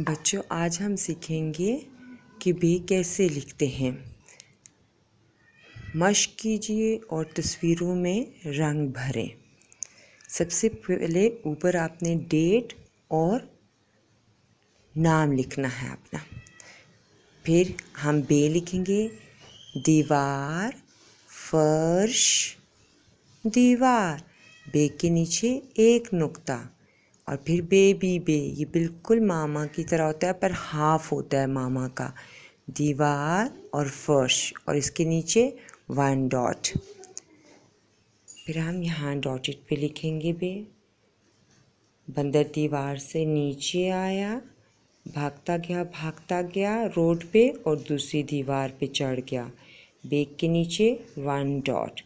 बच्चों, आज हम सीखेंगे कि बे कैसे लिखते हैं। मश्क कीजिए और तस्वीरों में रंग भरें। सबसे पहले ऊपर आपने डेट और नाम लिखना है अपना। फिर हम बे लिखेंगे, दीवार, फर्श, दीवार। बे के नीचे एक नुक्ता। और फिर बेबी बे ये बिल्कुल मामा की तरह होता है, पर हाफ़ होता है मामा का। दीवार और फर्श, और इसके नीचे वन डॉट फिर हम यहाँ डॉटेड पे लिखेंगे बे बंदर दीवार से नीचे आया, भागता गया भागता गया, रोड पे और दूसरी दीवार पे चढ़ गया। बेग के नीचे वन डॉट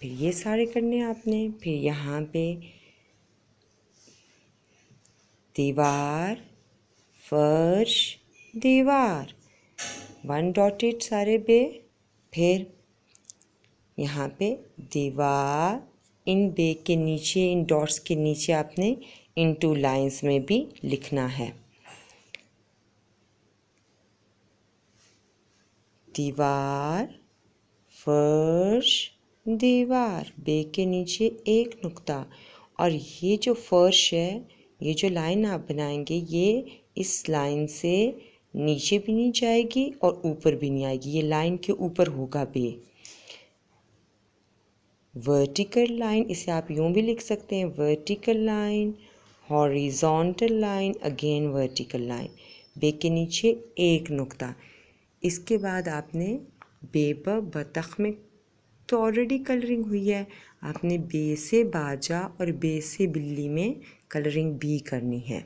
फिर ये सारे करने आपने, फिर यहाँ पे दीवार, फर्श, दीवार। वन डॉटेड सारे बे, फिर यहाँ पे दीवार, इन बे के नीचे, इन डॉट्स के नीचे आपने इन टू लाइन्स में भी लिखना है। दीवार, फर्श, दीवार, बे के नीचे एक नुक्ता। और ये जो फर्श है ये जो लाइन आप बनाएँगे, ये इस लाइन से नीचे भी नहीं जाएगी और ऊपर भी नहीं आएगी। ये लाइन के ऊपर होगा बे वर्टिकल लाइन इसे आप यूँ भी लिख सकते हैं। Vertical line horizontal line again vertical line बे के नीचे एक नुक्ता। इसके बाद आपने बे ब बतख में तो ऑलरेडी कलरिंग हुई है। आपने बे से बाजा और बे से बिल्ली में कलरिंग भी करनी है।